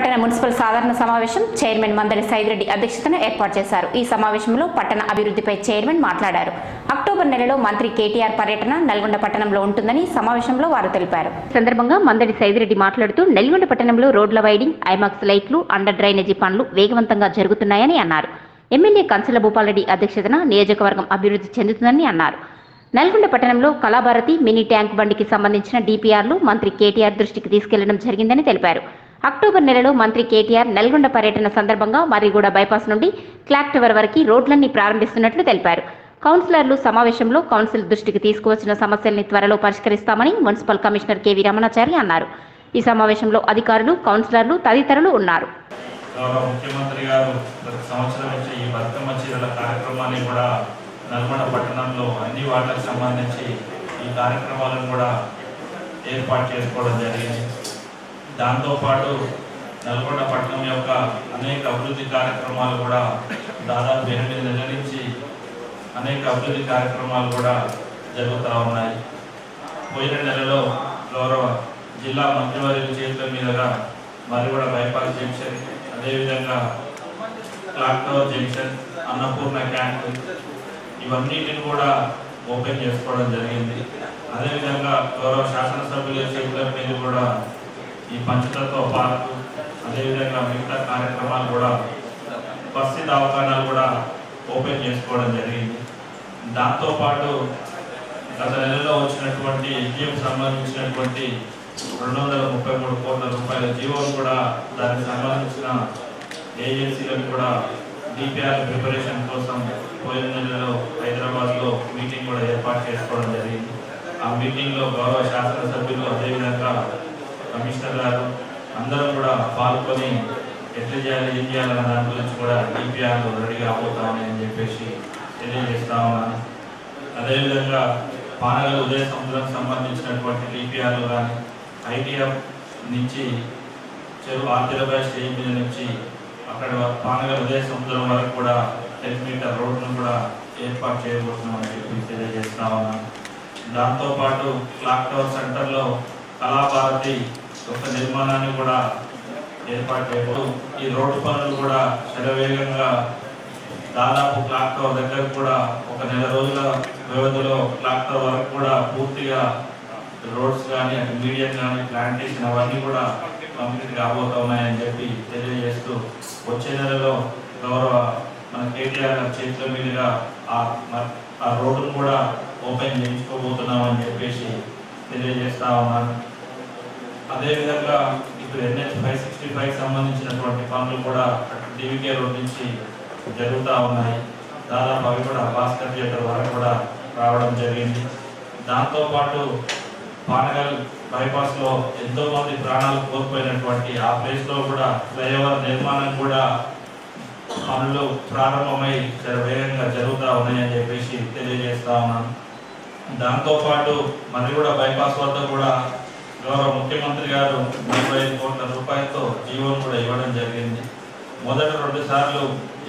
పట్టణ మున్సిపల్ సాధారణ సమావేశం చైర్మన్ మందడి సైదిరెడ్డి అధ్యక్షతన ఏర్పాటు చేశారు. ఈ సమావేశంలో పట్టణ అభివృద్ధిపై చైర్మన్ మాట్లాడారు. అక్టోబర్ నెలలో మంత్రి కేటీఆర్ పర్యటన నల్గొండ పట్టణంలో ఉంటుందని సమావేశంలో వారు తెలిపారు. సందర్భంగా మందడి సైదిరెడ్డి మాట్లాడుతూ నల్గొండ పట్టణంలో రోడ్ల వైడింగ్ ఐమాక్స్ లైట్లు అండర్ డ్రైనేజీ పనులు వేగవంతంగా జరుగుతున్నాయని అన్నారు. ఎమ్మెల్యే కంచల భూపాలరెడ్డి అధ్యక్షతన నియోజకవర్గం అభివృద్ధి చెందుతుందని అన్నారు. నల్గొండ పట్టణంలో కళాభారతి మినీ ట్యాంక్ బండికి సంబంధించిన డిపిఆర్లు మంత్రి కేటీఆర్ దృష్టికి తీసుకెళ్ళడం జరిగిందని తెలిపారు. అక్టోబర్ నెలలో మంత్రి కేటీఆర్ నల్గొండ పర్యటన సందర్భంగా మర్రిగూడ బైపాస్ నుండి క్లాక్ టవర్ వరకు రోడ్లన్నీ ప్రారంభిస్తున్నట్లు తెలిపారు. కౌన్సిలర్లు సమావేశంలో కౌన్సిల్ దృష్టికి తీసుకువచ్చిన సమస్యల్ని త్వరలో పరిష్కరిస్తామని మున్సిపల్ కమిషనర్ కెవి రమణాచారి అన్నారు. ఈ సమావేశంలో అధికారులు కౌన్సిలర్లు తదితరులు ఉన్నారు. ముఖ్యమంత్రి గారు ప్రతి సంవత్సరం నుంచి ఈ బతుకమ్మ చీరల కార్యక్రమాన్ని కూడా నల్గొండ పట్టణంలో అన్ని వార్డులకు సంబంధించి ఈ కార్యక్రమాలను కూడా ఏర్పాటు చేసుకోవడం జరిగింది. దాంతోపాటు నల్గొండ పట్టణం యొక్క అనేక అభివృద్ధి కార్యక్రమాలు కూడా దాదాపు ఎనిమిది నెలల నుంచి అనేక అభివృద్ధి కార్యక్రమాలు కూడా జరుగుతూ ఉన్నాయి. పోయిన నెలలో గౌరవ జిల్లా మంత్రివర్యుల చేతుల మీదుగా మరి కూడా బైపాస్ జంక్షన్ అదేవిధంగా clock tower junction Annapurna camp ఇవన్నిటిని కూడా ఓపెన్ చేసుకోవడం జరిగింది. అదేవిధంగా గౌరవ శాసనసభ్యుల చేతుల మీద కూడా ఈ పంచతత్వ పార్కు అదేవిధంగా మిగతా కార్యక్రమాలు కూడా బస్సు దవాఖానాలు కూడా ఓపెన్ చేసుకోవడం జరిగింది. దాంతోపాటు గత నెలలో వచ్చినటువంటి ఎన్జిఎం సంబంధించినటువంటి రెండు వందల ముప్పై మూడు కోట్ల రూపాయల జీవోలు కూడా దానికి సంబంధించిన ఏజెన్సీలకు కూడా డిపిఆర్ ప్రిపరేషన్ కోసం పోయిన నెలలో హైదరాబాద్లో మీటింగ్ కూడా ఏర్పాటు చేసుకోవడం జరిగింది. ఆ మీటింగ్లో గౌరవ శాసనసభ్యులు అదేవిధంగా కమిషనర్ గారు అందరం కూడా పాల్గొని ఎట్లా చేయాలి ఏం చేయాలన్న దాని గురించి కూడా డిపిఆర్ రెడీ కాబోతామని అని చెప్పేసి తెలియజేస్తా ఉన్నాను అదేవిధంగా పానగల ఉదయ సముద్రం సంబంధించినటువంటి డిపిఆర్లు కానీ ఐటీఎఫ్ నుంచి చెరువు ఆంధ్రప్రదేశ్ స్టేజ్ మీద నుంచి అక్కడ పానగల ఉదయ సముద్రం వరకు కూడా టెన్ మీటర్ రోడ్ను కూడా ఏర్పాటు చేయబోతున్నామని చెప్పి తెలియజేస్తా ఉన్నాను దాంతోపాటు క్లాక్ టవర్ సెంటర్లో కళాభారతి యొక్క నిర్మాణాన్ని కూడా ఏర్పాటు చేయబోతు ఈ రోడ్డు పనులు కూడా శరవేగంగా దాదాపు క్లాక్ టవర్ దగ్గర కూడా ఒక నెల రోజుల వ్యవధిలో క్లాక్ టవర్ వరకు కూడా పూర్తిగా రోడ్స్ కానీ అటు మీడియం కానీ ప్లాంటేషన్ అవన్నీ కూడా కంప్లీట్ కాబోతా ఉన్నాయని చెప్పి తెలియజేస్తూ వచ్చే నెలలో గౌరవ మన కేటీఆర్ గారి చేతుల మీదుగా ఆ ఆ రోడ్డును కూడా ఓపెన్ చేయించుకోబోతున్నామని చెప్పేసి తెలియజేస్తా ఉన్నాను. అదేవిధంగా ఇప్పుడు ఎన్హెచ్ ఫైవ్ సిక్స్టీ ఫైవ్ సంబంధించినటువంటి పనులు కూడా అటు డివికే రోడ్ నుంచి జరుగుతూ ఉన్నాయి. దాదాపు అవి కూడా భాస్కర్ థియేటర్ వరకు కూడా రావడం జరిగింది. దాంతోపాటు పానగల్ బైపాస్లో ఎంతోమంది ఎంతో మంది ప్రాణాలు కోల్పోయినటువంటి ఆ ప్లేస్లో కూడా ఫ్లైఓవర్ నిర్మాణం కూడా పనులు ప్రారంభమై వేగంగా జరుగుతూ ఉన్నాయని చెప్పేసి తెలియజేస్తా ఉన్నాను. దాంతోపాటు మరి కూడా బైపాస్ వద్ద కూడా గౌరవ ముఖ్యమంత్రి గారు నలభై ఐదు కోట్ల రూపాయలతో జీవోను కూడా ఇవ్వడం జరిగింది. మొదట రెండు సార్లు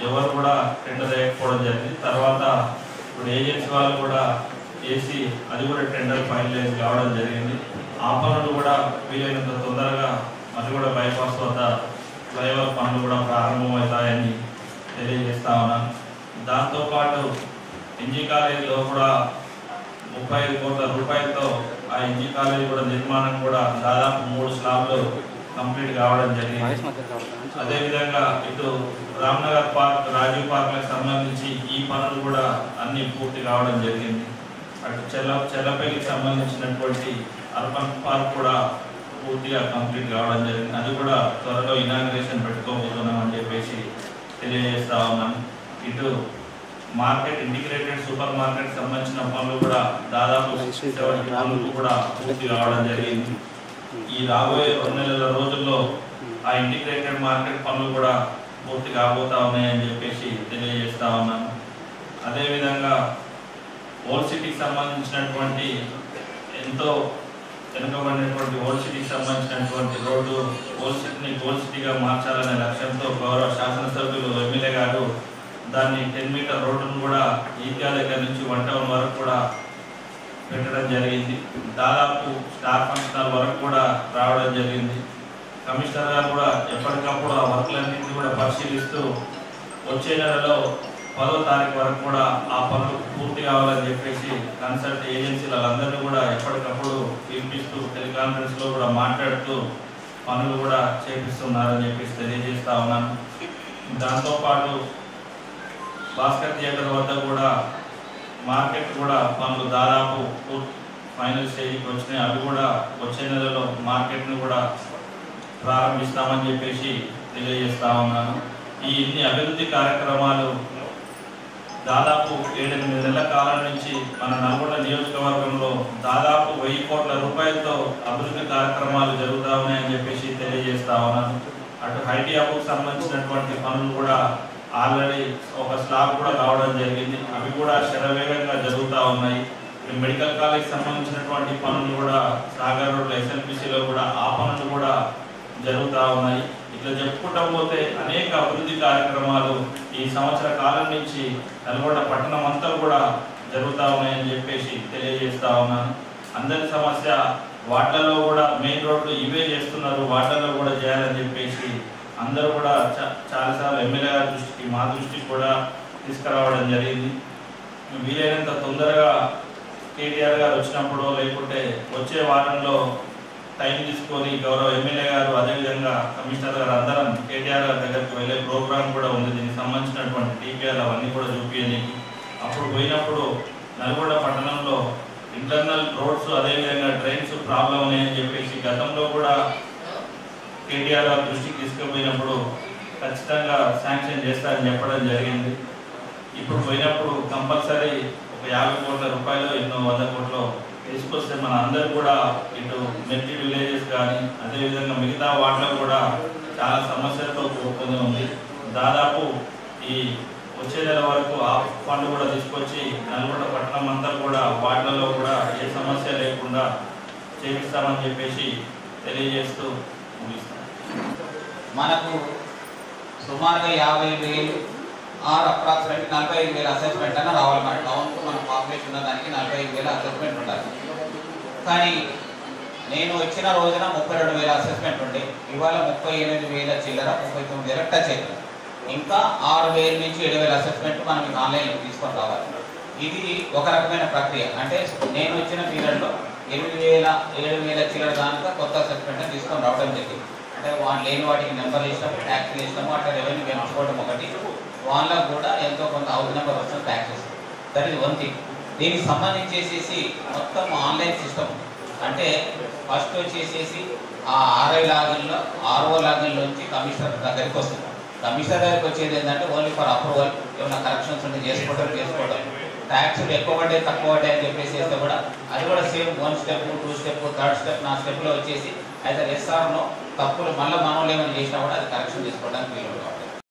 ఎవరు కూడా టెండర్ వేయకపోవడం జరిగింది. తర్వాత ఇప్పుడు ఏజెన్సీ వాళ్ళు కూడా చేసి అది కూడా టెండర్ ఫైనలైజ్ కావడం జరిగింది. ఆ పనులు కూడా వీలైనంత తొందరగా మరి కూడా బైపాస్ వద్ద ఫ్లైఓవర్ పనులు కూడా ప్రారంభమవుతాయని తెలియజేస్తా ఉన్నాను. దాంతోపాటు ఎన్జీ కాలేజీలో కూడా ముప్పై ఐదు కోట్ల రూపాయలతో ఆ ఎన్జీ కాలేజీ కూడా నిర్మాణం కూడా దాదాపు మూడు స్లాబ్లు కంప్లీట్ కావడం జరిగింది. అదేవిధంగా ఇటు రామ్నగర్ పార్క్ రాజీవ్ పార్క్లకు సంబంధించి ఈ పనులు కూడా అన్ని పూర్తి కావడం జరిగింది. అటు చెల్ల చెల్లపల్లికి సంబంధించినటువంటి అర్బన్ పార్క్ కూడా పూర్తిగా కంప్లీట్ కావడం జరిగింది. అది కూడా త్వరలో ఇనాగ్రేషన్ పెట్టుకోబోతున్నాం అని చెప్పేసి తెలియజేస్తా ఉన్నాం ఇటు మార్కెట్ ఇంటిగ్రేటెడ్ సూపర్ మార్కెట్ సంబంధించిన పనులు కూడా దాదాపు సెవెంటీ పనులు కూడా పూర్తి కావడం జరిగింది. ఈ రాబోయే రెండు నెలల రోజుల్లో ఆ ఇంటిగ్రేటెడ్ మార్కెట్ పనులు కూడా పూర్తి కాబోతా ఉన్నాయని చెప్పేసి తెలియజేస్తా ఉన్నాను. అదేవిధంగా ఓల్డ్ సిటీకి సంబంధించినటువంటి ఎంతో వెనుకబడినటువంటి ఓల్డ్ సిటీకి సంబంధించినటువంటి రోడ్డు ఓల్డ్ సిటీని గోల్డ్ సిటీగా మార్చాలనే లక్ష్యంతో గౌరవ శాసనసభ్యులు ఎమ్మెల్యే గారు దాన్ని టెన్ మీటర్ రోడ్డును కూడా ఈకా దగ్గర నుంచి వన్ టౌన్ వరకు కూడా పెట్టడం జరిగింది. దాదాపు స్టార్ ఫంక్షనల్ వరకు కూడా రావడం జరిగింది. కమిషనర్ గారు కూడా ఎప్పటికప్పుడు ఆ వర్క్లన్నిటినీ కూడా పరిశీలిస్తూ వచ్చే నెలలో పదో తారీఖు వరకు కూడా ఆ పనులు పూర్తి కావాలని చెప్పేసి కన్సల్ట్ ఏజెన్సీలందరినీ కూడా ఎప్పటికప్పుడు పిలిపిస్తూ టెలికాన్ఫరెన్స్లో కూడా మాట్లాడుతూ పనులు కూడా చేపిస్తున్నారని చెప్పేసి తెలియజేస్తా ఉన్నాను. దాంతోపాటు భాస్కర్ థియేటర్ వద్ద కూడా మార్కెట్ కూడా పనులు దాదాపు ఫైనల్ స్టేజ్కి వచ్చినాయి. అవి కూడా వచ్చే నెలలో మార్కెట్ను కూడా ప్రారంభిస్తామని చెప్పేసి తెలియజేస్తా ఉన్నాను. ఈ ఇన్ని అభివృద్ధి కార్యక్రమాలు దాదాపు ఏడెనిమిది నెలల కాలం నుంచి మన నల్గొండ నియోజకవర్గంలో దాదాపు వెయ్యి కోట్ల రూపాయలతో అభివృద్ధి కార్యక్రమాలు జరుగుతా ఉన్నాయని చెప్పేసి తెలియజేస్తా ఉన్నాను. అటు హైటీ హబ్కు సంబంధించినటువంటి పనులు కూడా ఆల్రెడీ ఒక స్లాబ్ కూడా రావడం జరిగింది. అవి కూడా శరవేగంగా జరుగుతూ ఉన్నాయి. మెడికల్ కాలేజ్ సంబంధించినటువంటి పనులు కూడా సాగర్ రోడ్ ఎస్ఎన్పిసిలో కూడా ఆ పనులు కూడా జరుగుతూ ఉన్నాయి. ఇట్లా చెప్పుకుంటా పోతే అనేక అభివృద్ధి కార్యక్రమాలు ఈ సంవత్సర కాలం నుంచి నల్గొండ పట్టణం అంతా కూడా జరుగుతూ ఉన్నాయని చెప్పేసి తెలియజేస్తా ఉన్నాను. అందరి సమస్య వాటిలలో కూడా మెయిన్ రోడ్లు ఇవే చేస్తున్నారు. వాటిలలో కూడా చేయాలని చెప్పేసి అందరూ కూడా చాలాసార్లు ఎమ్మెల్యే గారి దృష్టికి మా దృష్టికి కూడా తీసుకురావడం జరిగింది. వీలైనంత తొందరగా కేటీఆర్ గారు వచ్చినప్పుడు లేకుంటే వచ్చే వారంలో టైం తీసుకొని గౌరవ ఎమ్మెల్యే గారు అదేవిధంగా కమిషనర్ గారు అందరం కేటీఆర్ గారి దగ్గరికి వెళ్ళే ప్రోగ్రామ్ కూడా ఉంది దీనికి సంబంధించినటువంటి టీపీఆర్ అవన్నీ కూడా చూపించడానికి అప్పుడు పోయినప్పుడు నల్గొండ పట్టణంలో ఇంటర్నల్ రోడ్స్ అదేవిధంగా ట్రైన్స్ ప్రాబ్లం ఉన్నాయని చెప్పేసి గతంలో కూడా కేటీఆర్ గారి దృష్టికి తీసుకుపోయినప్పుడు ఖచ్చితంగా శాంక్షన్ చేస్తారని చెప్పడం జరిగింది. ఇప్పుడు పోయినప్పుడు కంపల్సరీ ఒక యాభై కోట్ల రూపాయలు ఎన్నో వంద కోట్లు తీసుకొస్తే మన అందరు కూడా ఇటు మెట్టి విలేజెస్ కానీ అదేవిధంగా మిగతా వాటిలో కూడా చాలా సమస్యలతో కూడుకొని ఉంది. దాదాపు ఈ వచ్చే నెల వరకు ఆ ఫండ్ కూడా తీసుకొచ్చి నల్గొండ పట్టణం అంతా కూడా వాటిలలో కూడా ఏ సమస్య లేకుండా చేపిస్తామని చెప్పేసి తెలియజేస్తూ ముగిస్తాం మనకు సుమారుగా యాభై వేలు ఆరు అప్రాక్సిమేట్ నలభై ఐదు వేల అసెస్మెంట్ అన్న రావాలి. మన టౌన్కు మన పాపులేషన్ ఉన్న దానికి నలభై ఐదు వేల అసెస్మెంట్ ఉండాలి. కానీ నేను వచ్చిన రోజున ముప్పై రెండు వేల అసెస్మెంట్ ఉండే. ఇవాళ ముప్పై ఎనిమిది వేల చిల్లర ముప్పై తొమ్మిది వేల టచ్ అవుతుంది ఇంకా ఆరు వేల నుంచి ఏడు వేల అసెస్మెంట్ మనం ఆన్లైన్లో తీసుకొని రావాలి. ఇది ఒక రకమైన ప్రక్రియ. అంటే నేను వచ్చిన పీరియడ్లో ఎనిమిది వేల ఏడు వేల చిల్లర దానిక కొత్త అసెస్మెంట్ తీసుకొని రావడం జరిగింది. అంటే వాళ్ళు లేని వాటికి నెంబర్ ఇస్తాము ట్యాక్స్ ఇస్తాము అట్లా రెవెన్యూ పెంచుకోవడం ఒకటి. వాళ్ళకు కూడా ఎంతో కొంత హౌస్ నెంబర్ వస్తుంది taxes that is one thing దీనికి సంబంధించేసేసి మొత్తం ఆన్లైన్ సిస్టమ్. అంటే ఫస్ట్ వచ్చేసేసి ఆ ఆర్ఐ లాగిన్లో ఆర్ఓ లాగిన్లోంచి కమిషనర్ దగ్గరికి వస్తుంది. కమిషనర్ దగ్గరికి వచ్చేది ఏంటంటే ఓన్లీ ఫర్ అప్రూవల్ ఏమైనా కరెక్షన్స్ ఉంటే చేసుకోవడం చేసుకోవడం. ట్యాక్సులు ఎక్కువ పడ్డాయి తక్కువ పడ్డాయి అని చెప్పేసి చేస్తే కూడా అది కూడా same one step two step third step నా స్టెప్లో వచ్చేసి అయితే ఎస్ఆర్లో తప్పులు మళ్ళీ మనం ఏమైనా చేసినా కూడా అది కరెక్షన్ చేసుకోవడానికి వీలు కావాలి